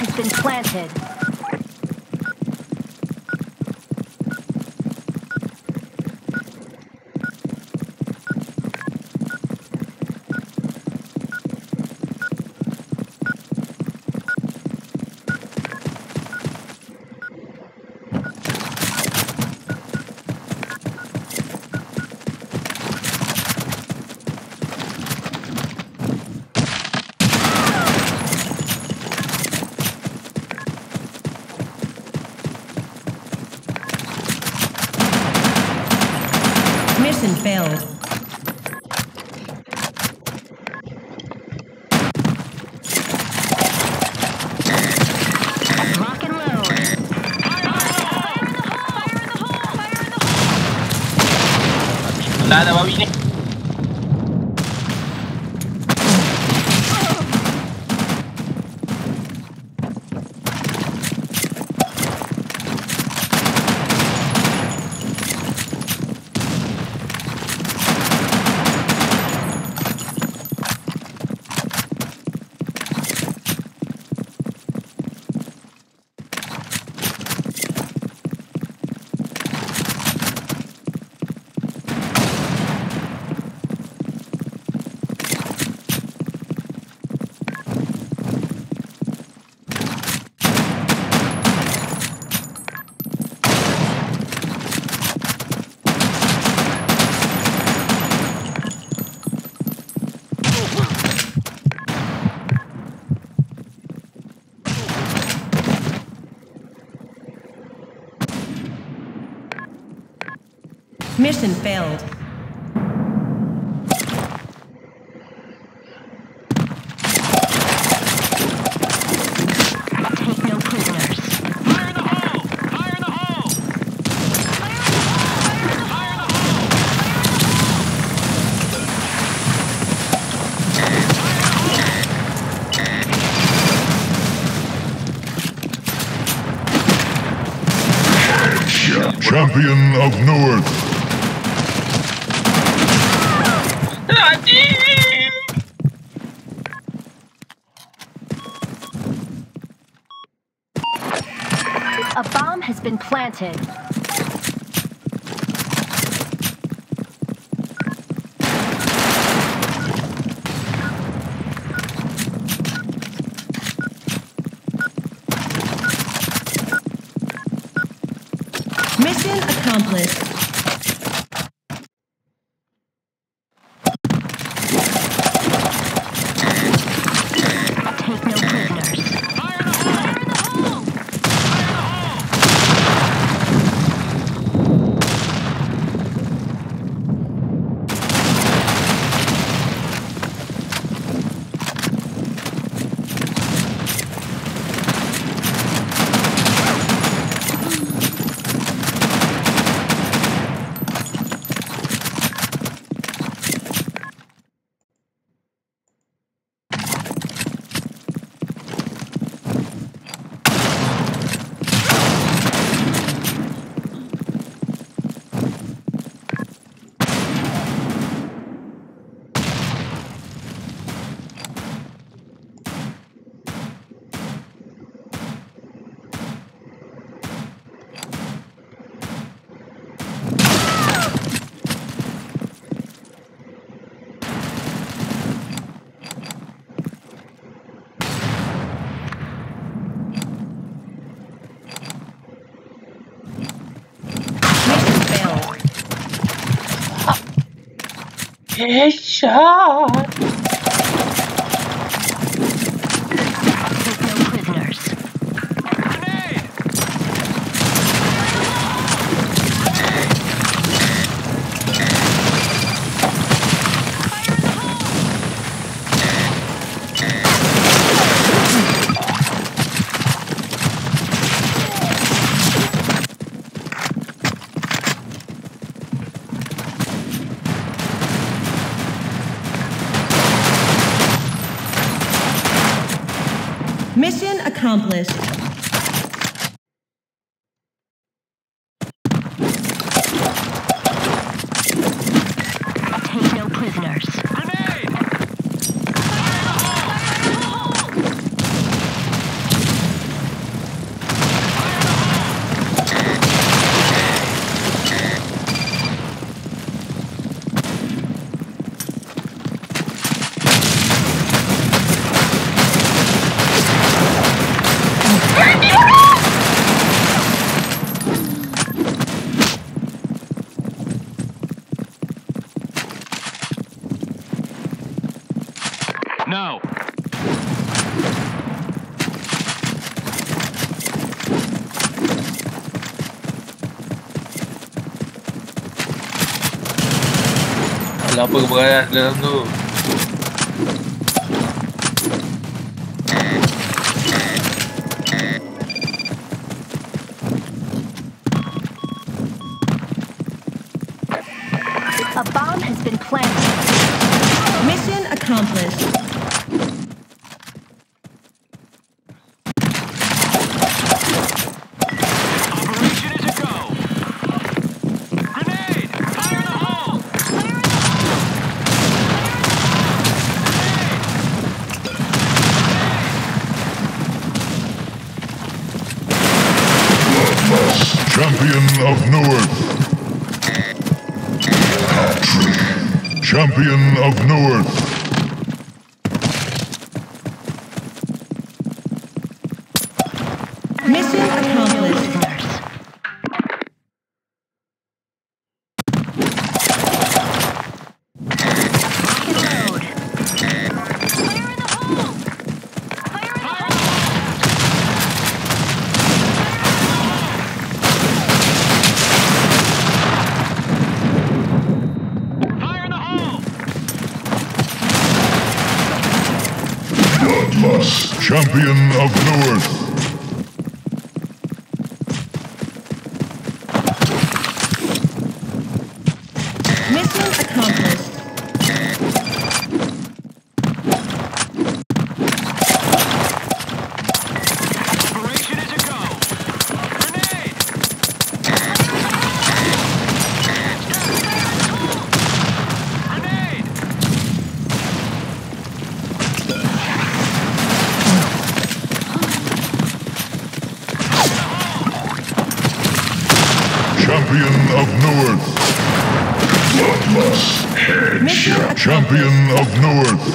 has been planted. Mission failed. Lock and load. Wala na bawi Mission failed. Take no prisoners. Champion of Newerth. Anjing! A bomb has been planted. Mission accomplished. Take no prisoners. Mission failed. Headshot! Alam apa berat dalam tu. Champion of Newerth. Champion of Newerth. Bloodlust. Champion of Newerth. Mission Champion of Newerth. Bloodlust. Mission accomplished. Champion of Newerth.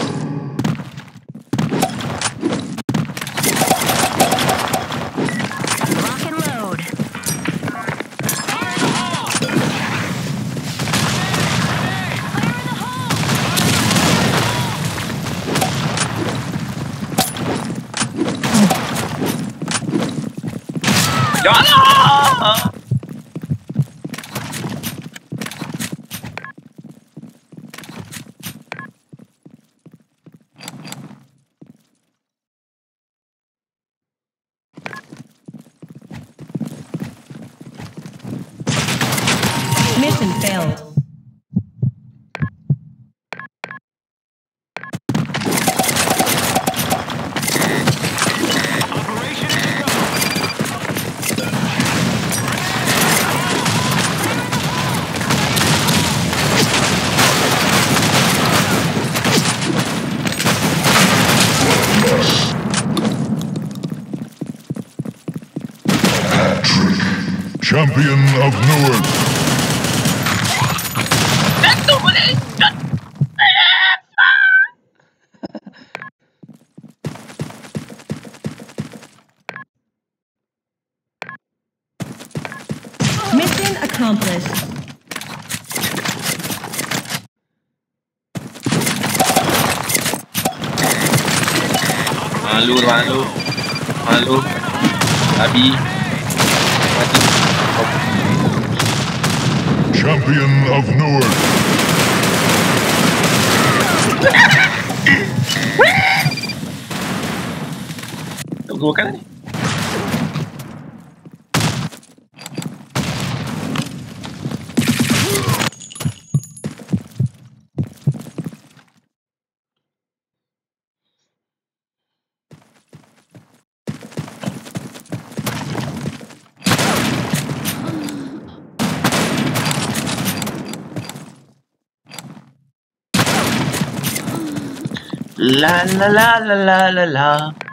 Rock and load. Jangan! Mission failed. Champion of Newerth. Satu boleh. Mission accomplished. Malu, malu. Malu. Abi. Mati. Champion of Newerth. Tunggu kan ni. La la la la la la la.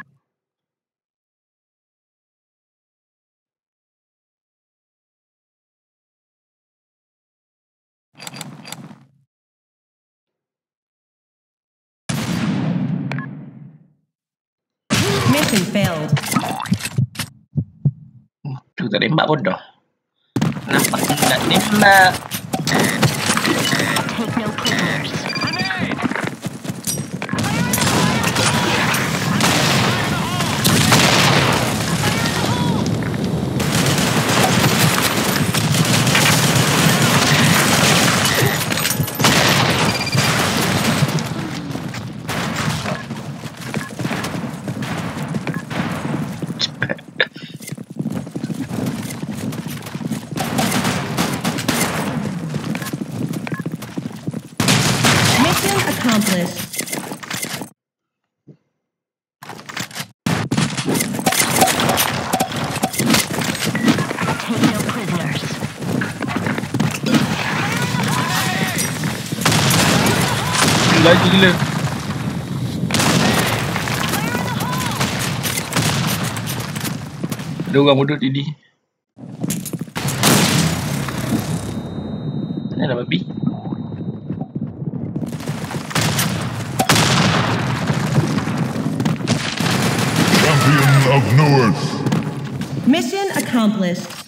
Mission failed. Thực ra đến 3 bot rồi. Năm bạn đã đến 3. Take no prisoners. Orang bodoh tadi. Mana dah babi? Champion of Newark. Mission accomplished.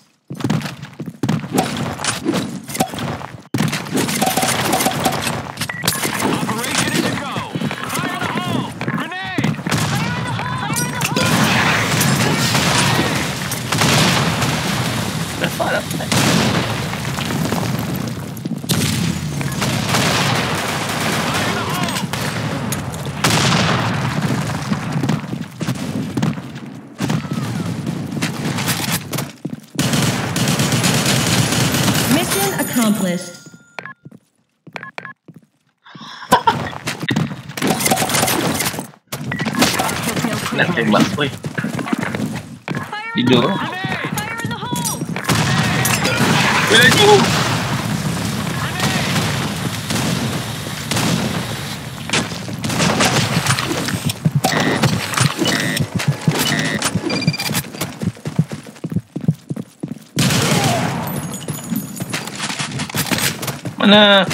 Đừng bắn thôi Đi nữa Ui lên chú Mana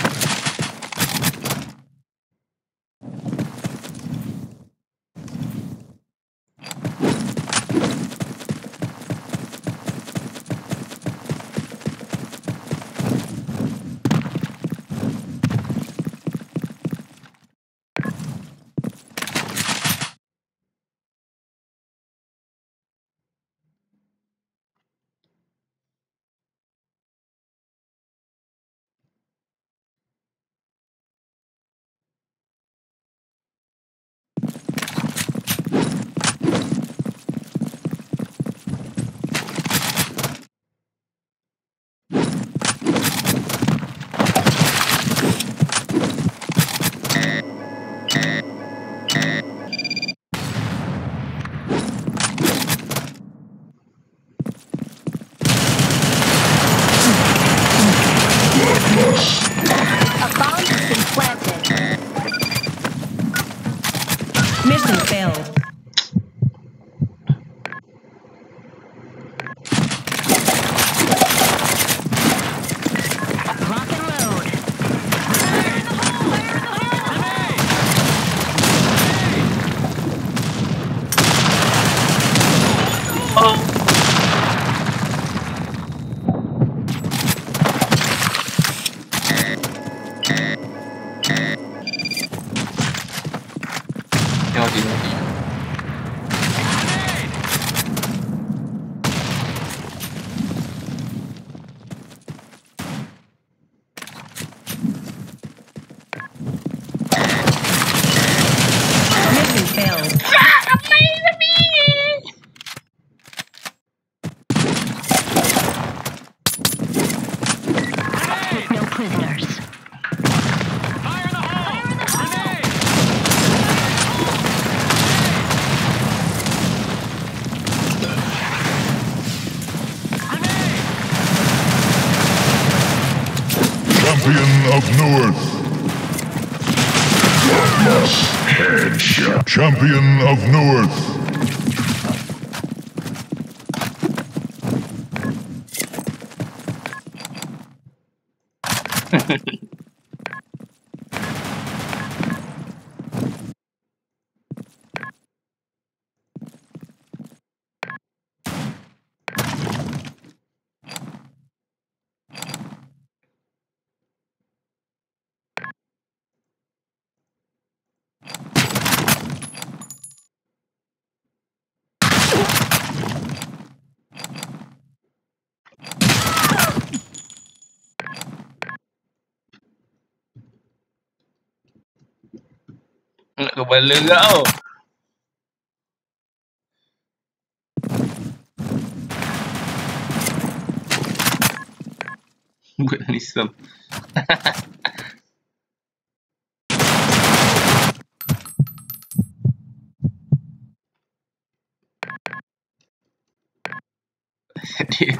Champion of Newerth. Nak kepala kau. Islam. Dia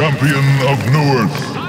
Champion of Newerth.